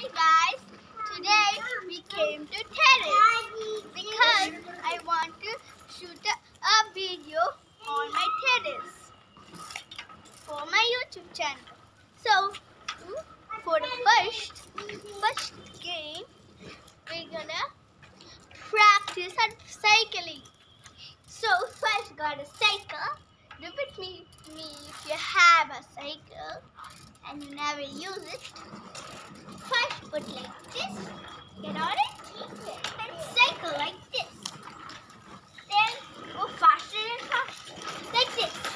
Hi guys, today we came to terrace because I want to shoot a, video on my terrace for my YouTube channel. So, for the first, first game, we're gonna practice at cycling. So first got a cycle. Do with me, me if you have a cycle and you never use it. Get on it keep it, and cycle like this. Then go faster and faster, like this.